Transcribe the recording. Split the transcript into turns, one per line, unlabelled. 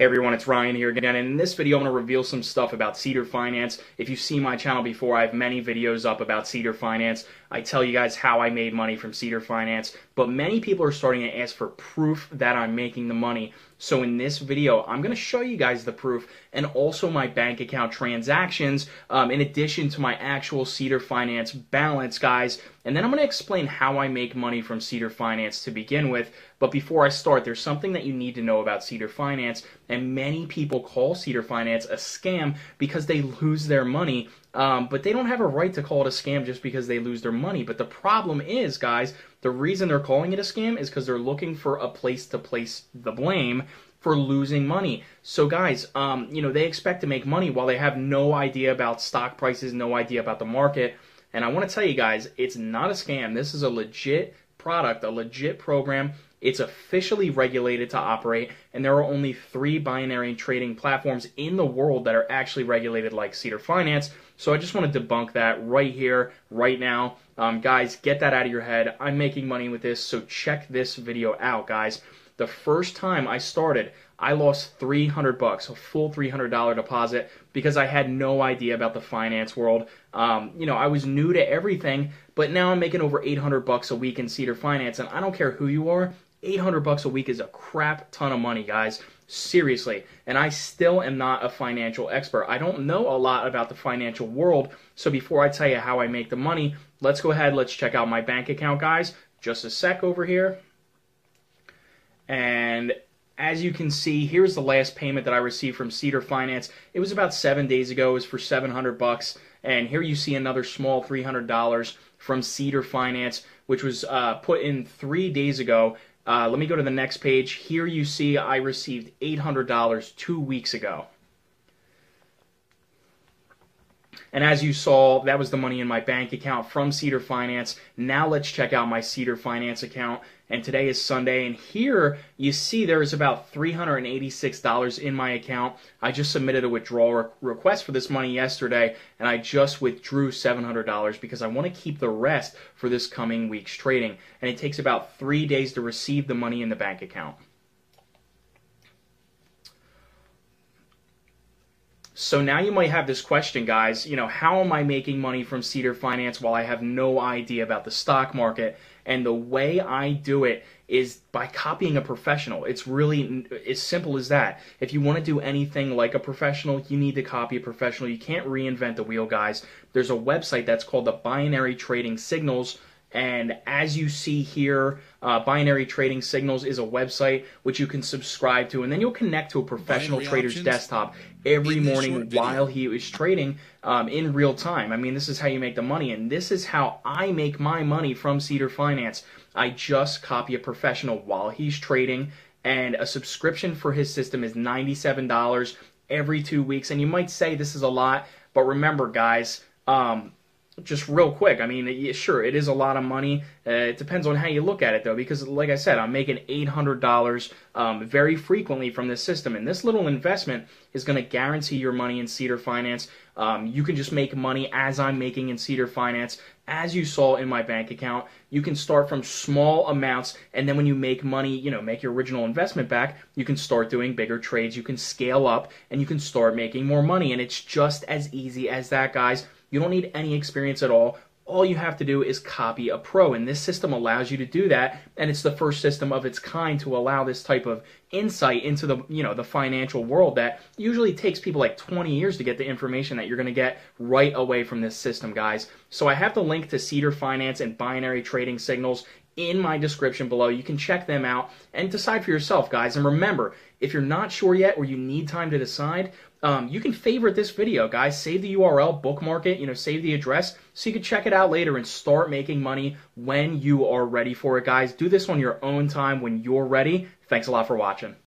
Hey everyone, it's Ryan here again, and in this video I'm going to reveal some stuff about Cedar Finance. If you've seen my channel before, I have many videos up about Cedar Finance. I tell you guys how I made money from Cedar Finance, but many people are starting to ask for proof that I'm making the money. So in this video, I'm going to show you guys the proof and also my bank account transactions um, in addition to my actual Cedar Finance balance, guys. And then I'm going to explain how I make money from Cedar Finance to begin with. But before I start, there's something that you need to know about Cedar Finance and many people call Cedar Finance a scam because they lose their money. Um, but they don't have a right to call it a scam just because they lose their money. But the problem is, guys, the reason they're calling it a scam is because they're looking for a place to place the blame for losing money. So guys, um, you know, they expect to make money while they have no idea about stock prices, no idea about the market. And I want to tell you guys, it's not a scam. This is a legit product, a legit program it's officially regulated to operate, and there are only three binary trading platforms in the world that are actually regulated like Cedar Finance. So I just want to debunk that right here, right now. Um, guys, get that out of your head. I'm making money with this, so check this video out, guys. The first time I started, I lost 300 bucks, a full $300 deposit, because I had no idea about the finance world. Um, you know, I was new to everything, but now I'm making over 800 bucks a week in Cedar Finance, and I don't care who you are. 800 bucks a week is a crap ton of money, guys. Seriously. And I still am not a financial expert. I don't know a lot about the financial world. So before I tell you how I make the money, let's go ahead, let's check out my bank account, guys. Just a sec over here. And as you can see, here's the last payment that I received from Cedar Finance. It was about seven days ago. It was for 700 bucks. And here you see another small $300 from Cedar Finance, which was uh, put in three days ago. Uh, let me go to the next page. Here you see I received $800 two weeks ago. And as you saw, that was the money in my bank account from Cedar Finance. Now let's check out my Cedar Finance account. And today is Sunday, and here you see there is about $386 in my account. I just submitted a withdrawal re request for this money yesterday, and I just withdrew $700 because I want to keep the rest for this coming week's trading. And it takes about three days to receive the money in the bank account. So now you might have this question, guys, you know, how am I making money from Cedar Finance while I have no idea about the stock market? And the way I do it is by copying a professional. It's really as simple as that. If you want to do anything like a professional, you need to copy a professional. You can't reinvent the wheel, guys. There's a website that's called the Binary Trading Signals and as you see here, uh, Binary Trading Signals is a website which you can subscribe to, and then you'll connect to a professional Binary trader's desktop every morning while he is trading um, in real time. I mean, this is how you make the money, and this is how I make my money from Cedar Finance. I just copy a professional while he's trading, and a subscription for his system is $97 every two weeks. And you might say this is a lot, but remember, guys, um, just real quick, I mean, sure, it is a lot of money. Uh, it depends on how you look at it, though, because like I said, I'm making $800 um, very frequently from this system, and this little investment is going to guarantee your money in Cedar Finance. Um, you can just make money as I'm making in Cedar Finance. As you saw in my bank account, you can start from small amounts, and then when you make money, you know, make your original investment back, you can start doing bigger trades. You can scale up, and you can start making more money, and it's just as easy as that, guys. You don't need any experience at all. All you have to do is copy a pro, and this system allows you to do that. And it's the first system of its kind to allow this type of insight into the you know the financial world that usually takes people like 20 years to get the information that you're going to get right away from this system, guys. So I have the link to Cedar Finance and Binary Trading Signals in my description below. You can check them out and decide for yourself, guys. And remember, if you're not sure yet or you need time to decide, um, you can favorite this video, guys. Save the URL, bookmark it, you know, save the address so you can check it out later and start making money when you are ready for it, guys. Do this on your own time when you're ready. Thanks a lot for watching.